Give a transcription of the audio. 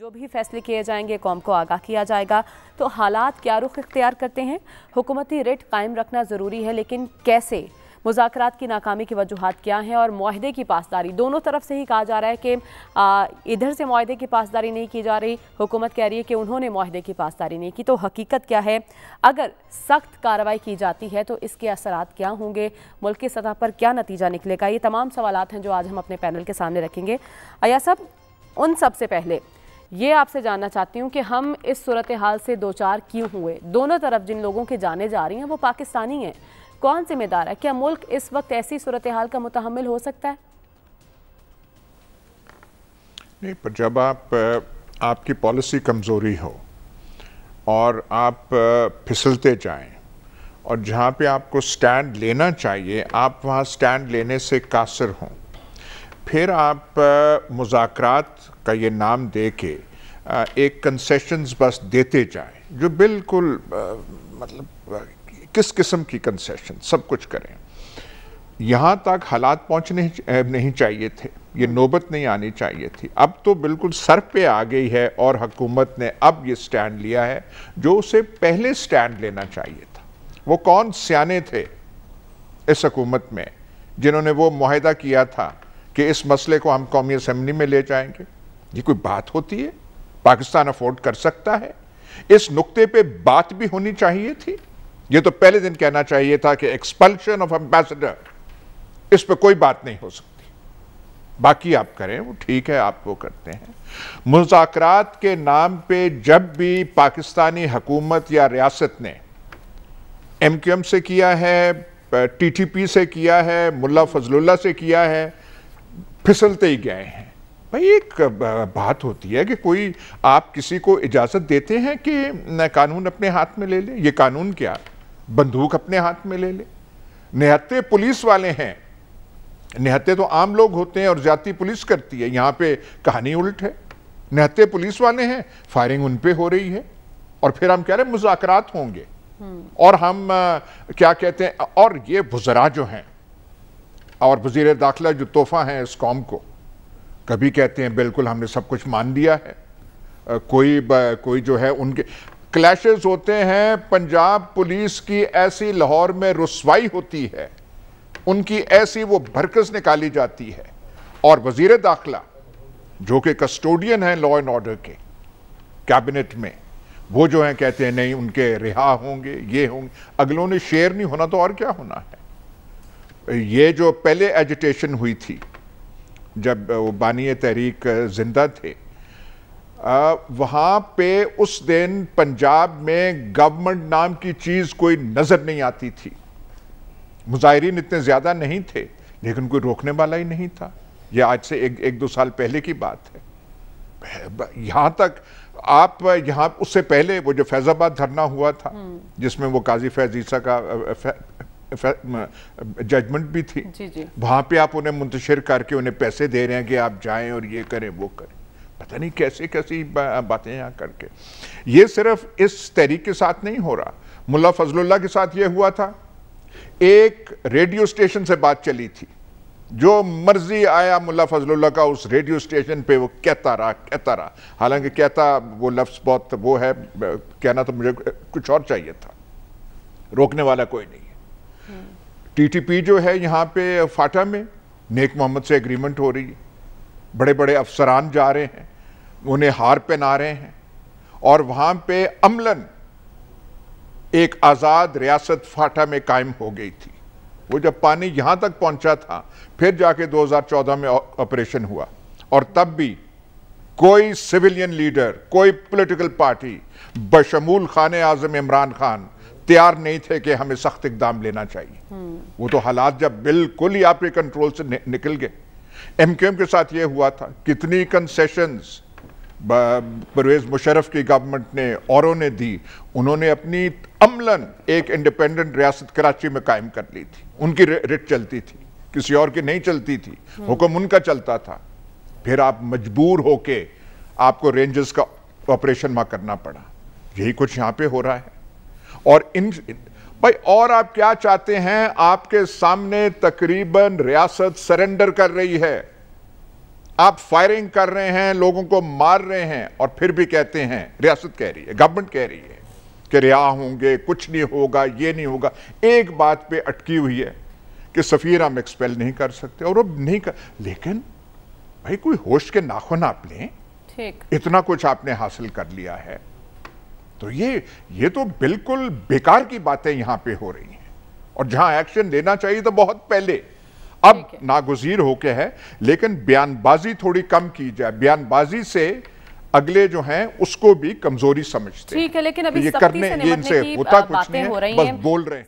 जो भी फैसले किए जाएँगे, कौम को आगाह किया जाएगा। तो हालात क्या रुख इख्तियार करते हैं? हुकूमती रिट कायम रखना ज़रूरी है, लेकिन कैसे? मुजाकरात की नाकामी की वजूहत क्या हैं? और माहदे की पासदारी? दोनों तरफ़ से ही कहा जा रहा है कि इधर से माहदे की पासदारी नहीं की जा रही। हुकूमत कह रही है कि उन्होंने माहदे की पासदारी नहीं की। तो हकीकत क्या है? अगर सख्त कार्रवाई की जाती है तो इसके असरात क्या होंगे? मुल्क की सतह पर क्या नतीजा निकलेगा? ये तमाम सवाल हैं जो आज हम अपने पैनल के सामने रखेंगे। अया सब उन सबसे पहले ये आपसे जानना चाहती हूँ कि हम इस सूरत हाल से दो चार क्यों हुए? दोनों तरफ़ जिन लोगों के जाने जा रही हैं, वो पाकिस्तानी हैं। कौन जिम्मेदार है? क्या मुल्क इस वक्त ऐसी सूरत हाल का मुतहमल हो सकता है? नहीं, पर जब आप आपकी पॉलिसी कमज़ोरी हो और आप फिसलते जाएँ और जहाँ पे आपको स्टैंड लेना चाहिए, आप वहाँ स्टैंड लेने से कासर हों। फिर आप मुजाकरात का ये नाम दे के एक कंसेशंस बस देते जाएँ, जो बिल्कुल मतलब किस किस्म की कंसेशन सब कुछ करें। यहाँ तक हालात पहुँचने नहीं चाहिए थे, ये नौबत नहीं आनी चाहिए थी। अब तो बिल्कुल सर पे आ गई है और हुकूमत ने अब ये स्टैंड लिया है, जो उसे पहले स्टैंड लेना चाहिए था। वो कौन? सियाने थे इस हकूमत में, जिन्होंने वो माहिदा किया था कि इस मसले को हम कौमी असम्बली में ले जाएँगे। ये कोई बात होती है? पाकिस्तान अफोर्ड कर सकता है? इस नुक्ते पे बात भी होनी चाहिए थी? ये तो पहले दिन कहना चाहिए था कि एक्सपल्शन ऑफ़ एम्बेसडर इस पर कोई बात नहीं हो सकती। बाकी आप करें, वो ठीक है, आप वो करते हैं। मुजाकरात के नाम पे जब भी पाकिस्तानी हुकूमत या रियासत ने एम क्यू एम से किया है टी टी पी से किया है, मुल्ला फजलुल्ला से किया है, फिसलते ही गए हैं। भाई एक बात होती है कि कोई आप किसी को इजाज़त देते हैं कि कानून अपने हाथ में ले ले? ये कानून क्या? बंदूक अपने हाथ में ले ले? निहत्ते पुलिस वाले हैं। निहत्ते तो आम लोग होते हैं और जाति पुलिस करती है। यहाँ पे कहानी उल्ट है। निहत्ते पुलिस वाले हैं फायरिंग उन पे हो रही है और फिर हम कह रहे हैं मुजाकरात होंगे। हम्म। और हम क्या कहते हैं और ये बुजरा जो हैं और वज़ीर दाखिला जो तोहफा है इस कौम को कभी कहते हैं, बिल्कुल हमने सब कुछ मान दिया है। कोई कोई जो है उनके क्लैशेस होते हैं, पंजाब पुलिस की ऐसी लाहौर में रसवाई होती है, उनकी ऐसी वो भरकस निकाली जाती है। और वज़ीर दाखिला, जो कि कस्टोडियन है लॉ एंड ऑर्डर के, कैबिनेट में, वो जो है कहते हैं, नहीं, उनके रिहा होंगे, ये होंगे। अगलों ने शेर नहीं होना तो और क्या होना है? ये जो पहले एजिटेशन हुई थी जब वो बानी तहरीक ज़िंदा थे। वहाँ पे उस दिन पंजाब में गवर्नमेंट नाम की चीज़ कोई नज़र नहीं आती थी। मुजाहरीन इतने ज़्यादा नहीं थे लेकिन कोई रोकने वाला ही नहीं था। ये आज से एक एक दो साल पहले की बात है। यहाँ तक आप यहाँ उससे पहले वो जो फैजाबाद धरना हुआ था हम्म। जिसमें वो काजी फैज ईसा का जजमेंट भी थी। जी जी। वहाँ पे आप उन्हें मुंतशिर करके उन्हें पैसे दे रहे हैं कि आप जाएँ और ये करें वो करें। पता नहीं कैसे कैसी बातें यहाँ करके। ये सिर्फ़ इस तहरीक के साथ नहीं हो रहा। मुल्ला फजलुल्लाह के साथ ये हुआ था। एक रेडियो स्टेशन से बात चली थी। जो मर्ज़ी आया मुल्ला फजलुल्लाह का उस रेडियो स्टेशन पे वो कहता रहा कहता रहा। हालाँकि कहता वो लफ्ज़ बहुत वो है कहना तो मुझे कुछ और चाहिए था। रोकने वाला कोई नहीं। टीटीपी जो है यहाँ पे फाटा में नेक मोहम्मद से एग्रीमेंट हो रही है। बड़े बड़े अफसरान जा रहे हैं, उन्हें हार पहना रहे हैं और वहाँ पे अमलन, एक आज़ाद रियासत फाटा में कायम हो गई थी। वो जब पानी यहाँ तक पहुँचा था, फिर जाके 2014 में ऑपरेशन हुआ और तब भी कोई सिविलियन लीडर कोई पॉलिटिकल पार्टी बशमूल खान आज़म इमरान खान तैयार नहीं थे कि हमें सख्त इकदाम लेना चाहिए। हम्म। वो तो हालात जब बिल्कुल ही आपके कंट्रोल से नि, निकल गए। एमक्यूएम के साथ ये हुआ था कितनी कंसेशंस परवेज मुशरफ की गवर्नमेंट ने औरों ने दी। उन्होंने अपनी अमलन एक इंडिपेंडेंट रियासत कराची में कायम कर ली थी। उनकी रिट चलती थी किसी और की नहीं चलती थी। हम्म। हुक्म उनका चलता था। फिर आप मजबूर होके आपको रेंजर्स का ऑपरेशन वहाँ करना पड़ा। यही कुछ यहाँ पे हो रहा है। और इन भाई और आप क्या चाहते हैं? आपके सामने तकरीबन रियासत सरेंडर कर रही है। आप फायरिंग कर रहे हैं लोगों को मार रहे हैं और फिर भी कहते हैं रियासत कह रही है गवर्नमेंट कह रही है कि रिहा होंगे कुछ नहीं होगा ये नहीं होगा। एक बात पे अटकी हुई है कि सफीर हम एक्सपेल नहीं कर सकते और अब नहीं कर लेकिन भाई कोई होश के नाखुन आप लें। ठीक। इतना कुछ आपने हासिल कर लिया है। तो ये ये तो बिल्कुल बेकार की बातें यहाँ पे हो रही हैं। और जहाँ एक्शन लेना चाहिए तो बहुत पहले। अब नागुजीर होके है लेकिन बयानबाजी थोड़ी कम की जाए। बयानबाजी से अगले जो हैं उसको भी कमज़ोरी समझते हैं। ठीक है लेकिन तो अभी ये करने से ये इनसे होता कुछ नहीं हो बस बोल रहे हैं।